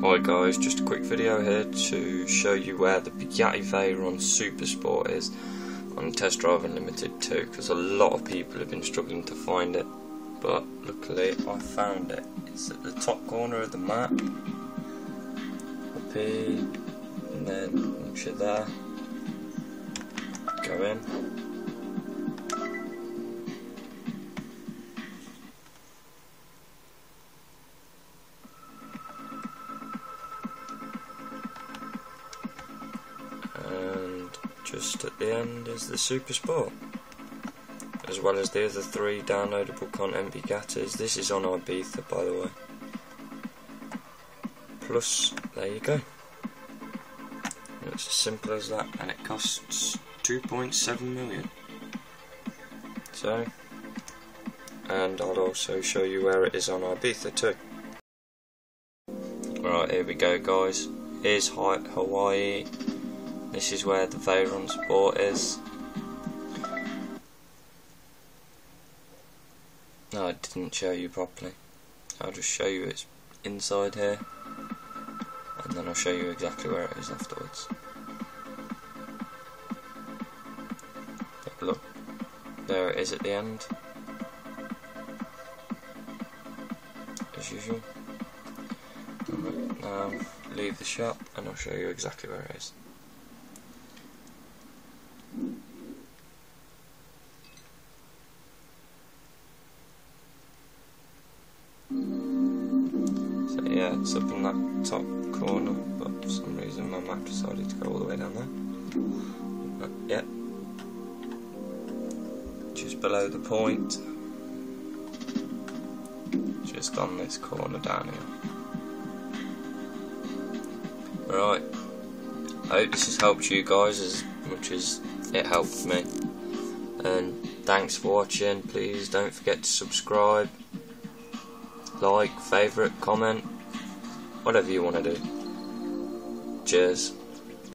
Hi guys, just a quick video here to show you where the Bugatti Veyron Super Sport is on Test Drive Unlimited 2 because a lot of people have been struggling to find it but luckily I found it. It's at the top corner of the map. Up here and then once you're there. Go in just at the end is the Super Sport as well as the other three downloadable content Bugattis. This is on Ibiza by the way. Plus, there you go. It's as simple as that and it costs 2.7 million. So, and I'll also show you where it is on Ibiza too. Right, here we go guys. Here's Hawaii this is where the Veyron Sport is. No, I didn't show you properly. I'll just show you it's inside here. And then I'll show you exactly where it is afterwards. Look, there it is at the end. As usual. Now leave the shop and I'll show you exactly where it is. Yeah, it's up in that top corner, but for some reason my map decided to go all the way down there. But yeah, just below the point, just on this corner down here. Right, I hope this has helped you guys as much as it helped me. And thanks for watching. Please don't forget to subscribe, like, favourite, comment, whatever you want to do. Cheers.